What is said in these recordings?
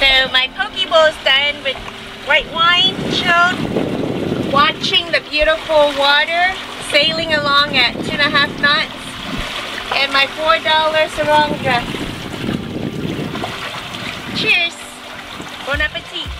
So my poke bowl is done with white wine chilled, watching the beautiful water sailing along at two and a half knots, and my four dollar sarong dress. Cheers! Bon appetit!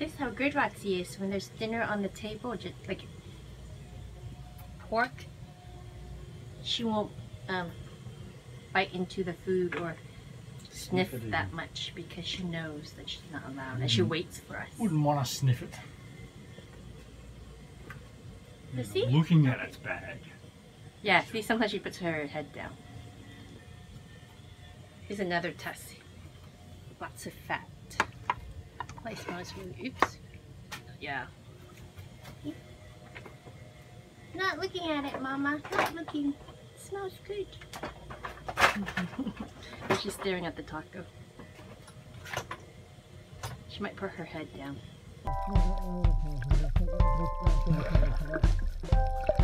This is how good Roxy is when there's dinner on the table, just like pork. She won't um, bite into the food or sniff Sniff it that even. much because she knows that she's not allowed and she Mhm. waits for us. Wouldn't want to sniff it. You see? Looking at it's bag. Yeah, see, sometimes she puts her head down. Here's another tussie. Lots of fat. My smells really, oops. Yeah. Not looking at it, Mama. Not looking. smells good. She's staring at the taco. She might put her head down.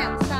Alianza.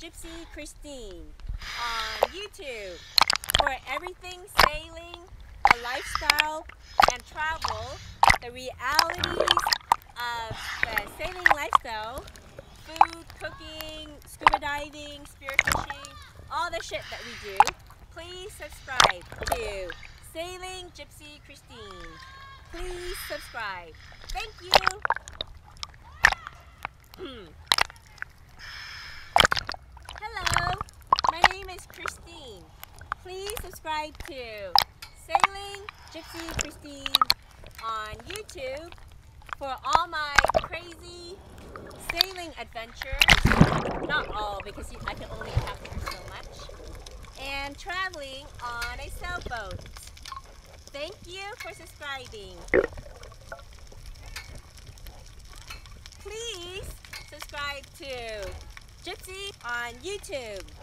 Gypsy Christine on YouTube for everything sailing, a lifestyle, and travel, the realities of the sailing lifestyle, food, cooking, scuba diving, spear fishing, all the shit that we do. Please subscribe to Sailing Gypsy Christine. Please subscribe. Thank you. Hello, my name is Christine. Please subscribe to Sailing Gypsy Christine on YouTube for all my crazy sailing adventures. Not all because I can only capture so much. And traveling on a sailboat. Thank you for subscribing. Please subscribe to Gypsy on YouTube.